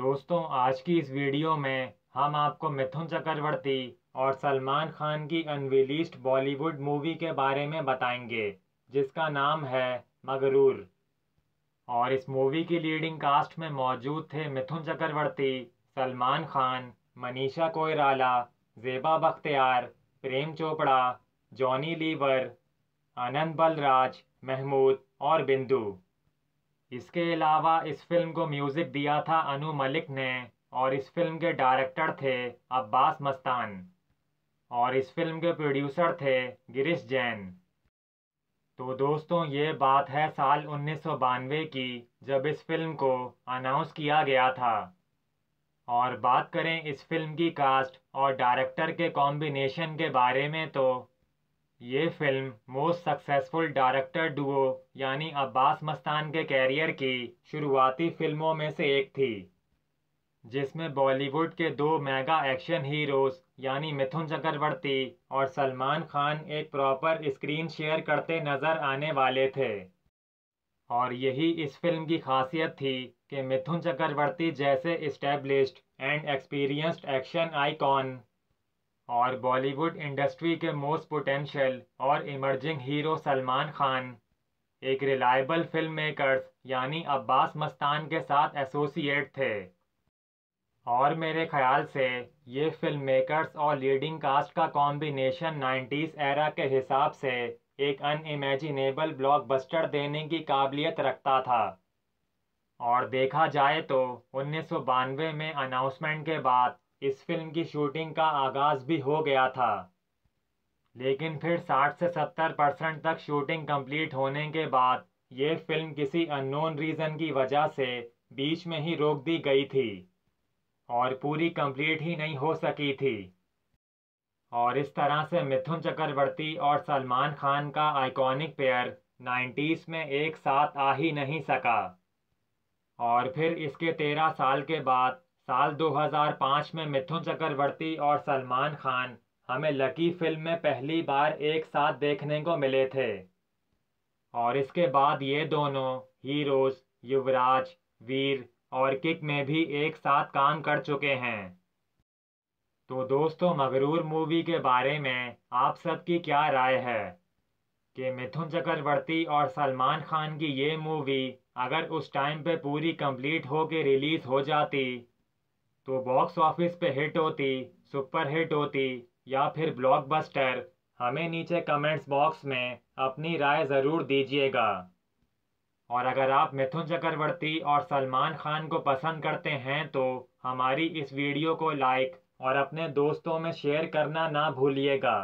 दोस्तों, आज की इस वीडियो में हम आपको मिथुन चक्रवर्ती और सलमान खान की अनविलीस्ड बॉलीवुड मूवी के बारे में बताएँगे, जिसका नाम है मगरूर। और इस मूवी की लीडिंग कास्ट में मौजूद थे मिथुन चक्रवर्ती, सलमान खान, मनीषा कोयराला जेबा बख्तियार, प्रेम चोपड़ा, जॉनी लीवर, आनंद बलराज, महमूद और बिंदु। इसके अलावा इस फ़िल्म को म्यूज़िक दिया था अनु मलिक ने और इस फ़िल्म के डायरेक्टर थे अब्बास मस्तान और इस फ़िल्म के प्रोड्यूसर थे गिरीश जैन। तो दोस्तों, ये बात है साल उन्नीस सौ बानवे की, जब इस फ़िल्म को अनाउंस किया गया था। और बात करें इस फ़िल्म की कास्ट और डायरेक्टर के कॉम्बिनेशन के बारे में तो ये film most successful director duo यानी अब्बास मस्तान के कैरियर की शुरुआती फ़िल्मों में से एक थी, जिसमें बॉलीवुड के दो मेगा एक्शन हीरोज यानी मिथुन चक्रवर्ती और सलमान खान एक प्रॉपर स्क्रीन शेयर करते नज़र आने वाले थे। और यही इस फ़िल्म की खासियत थी कि मिथुन चक्रवर्ती जैसे established and experienced action icon और बॉलीवुड इंडस्ट्री के मोस्ट पोटेंशियल और इमर्जिंग हीरो सलमान खान। एक रिलायबल फ़िल्म मेकर्स यानी अब्बास मस्तान के साथ एसोसिएट थे। और मेरे ख्याल से, ये फ़िल्म मेकर्स और लीडिंग कास्ट का कॉम्बिनेशन 90s एरा के हिसाब से एक अनइमेजिनेबल ब्लॉकबस्टर देने की काबिलियत रखता था। और देखा जाए तो उन्नीस सौ बानवे में अनाउंसमेंट के बाद इस फ़िल्म की शूटिंग का आगाज़ भी हो गया था। लेकिन फिर 60 से 70 परसेंट तक शूटिंग कंप्लीट होने के बाद ये फ़िल्म किसी अननोन रीज़न की वजह से बीच में ही रोक दी गई थी और पूरी कंप्लीट ही नहीं हो सकी थी। और इस तरह से मिथुन चक्रवर्ती और सलमान खान का आइकॉनिक पेयर 90s में एक साथ आ ही नहीं सका। और फिर इसके तेरह साल के बाद साल 2005 में मिथुन चक्रवर्ती और सलमान खान हमें लकी फ़िल्म में पहली बार एक साथ देखने को मिले थे। और इसके बाद ये दोनों हीरोज, युवराज, वीर और किक में भी एक साथ काम कर चुके हैं। तो दोस्तों, मगरूर मूवी के बारे में आप सबकी क्या राय है? कि मिथुन चक्रवर्ती और सलमान खान की ये मूवी अगर उस टाइम पे पूरी कंप्लीट हो के रिलीज़ हो जाती तो बॉक्स ऑफ़िस पे हिट होती सुपर हिट होती, या फिर ब्लॉकबस्टर हमें नीचे कमेंट्स बॉक्स में अपनी राय ज़रूर दीजिएगा। और अगर आप मिथुन चक्रवर्ती और सलमान खान को पसंद करते हैं तो हमारी इस वीडियो को लाइक और अपने दोस्तों में शेयर करना ना भूलिएगा।